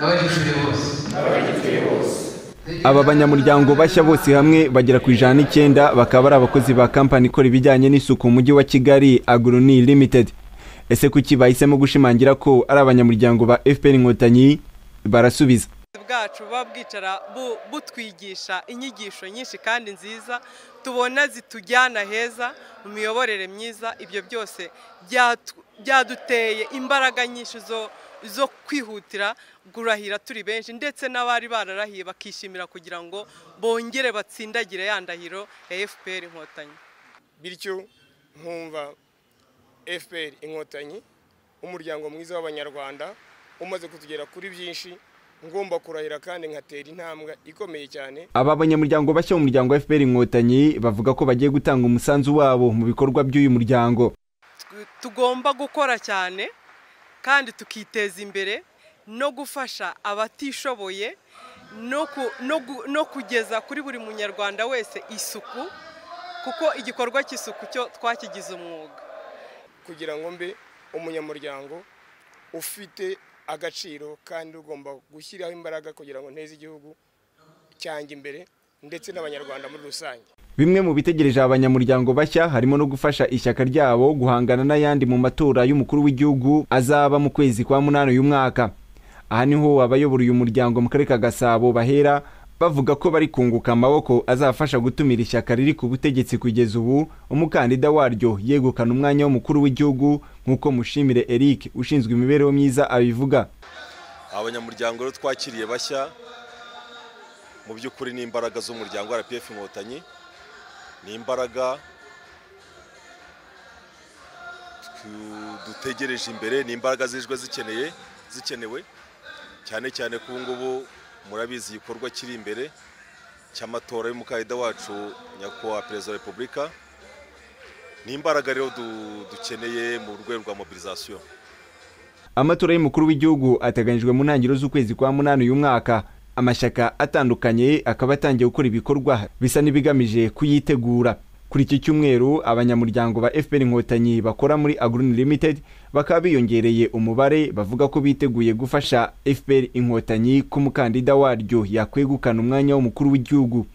n'abagituye bose aba banyamuryango bashya bose hamwe bagera ku ijana n'icyenda bakaba ari abakozi ba kampani ikora ibijyanye n'isuku mu mujyi wa kigali agroni limited. Ese kuki bahisemo gushimangira ko ari abanyamuryango ba fpr inkotanyi? Barasubiza. Bwacu buba bwicara bu- butwigisha inyigisho nyinshi kandi nziza tubona zitujyana heza mu miyoborere myiza ibyo byose byaduteye imbaraga nyinshi zo zo kwihutira kurahira turi benshi ndetse n'abari bararahiye bakishimira kugira ngo bongere batsindagire ya ndahiro ya fpr inkotanyi. Bityo nkumva fpr inkotanyi umuryango mwiza w'abanyarwanda umaze kutugera kuri byinshi ngomba kurahira kandi nkatera intambwe ikomeye cyane. Aba banyamuryango bashya mu muryango wa fpr inkotanyi bavuga ko bagiye gutanga umusanzu wabo mu bikorwa by'uyu muryango. Tugomba gukora cyane kandi tukiteza imbere no gufasha abatishoboye no kugeza kuri buri munyarwanda wese isuku kuko igikorwa cy'isuku cyo twakigize umwuga. Kugira ngo mbe umunyamuryango ufite agaciro kandi ugomba gushyiraho imbaraga kugira ngo nteze igihugu cyanjye imbere ndetse n'abanyarwanda muri rusange. Bimwe mu bitegereje aba banyamuryango bashya harimo no gufasha ishyaka ryabo guhangana n'ayandi mu matora y'umukuru w'igihugu azaba mu kwezi kwa munani uyu mwaka. Aha ni ho abayobora uyu muryango mu karere ka gasabo bahera bavuga ko bari kunguka amaboko azafasha gutumira ishyaka riri ku butegetsi kugeza ubu umukandida waryo yegukana umwanya w'umukuru w'igihugu nk'uko mushimire eric ushinzwe imibereho myiza abivuga. Abanyamuryango rero twakiriye bashya mu by'ukuri ni imbaraga z'umuryango rpf inkotanyi. Ni imbaraga dutegereje imbere ni imbaraga zijwe zikeneye zikenewe. Cyane cyane ko ubu ngubu murabizi igikorwa kiri imbere cy'amatora y'umukandida wacu nyakubahwa perezida wa repubulika. Ni imbaraga rero du- dukeneye mu rwego rwa mobilisation amatora y'umukuru w'igihugu ateganyijwe mu ntangiriro z'ukwezi kwa munani uyu mwaka amashyaka atandukanye akaba atangiye gukora ibikorwa bisa n'ibigamije kuyitegura. Kuri iki cyumweru abanyamuryango ba fpr inkotanyi bakora muri agroni limited bakaba biyongereye umubare bavuga ko biteguye gufasha fpr inkotanyi ko umukandida waryo yakwegukana umwanya w'umukuru w'igihugu.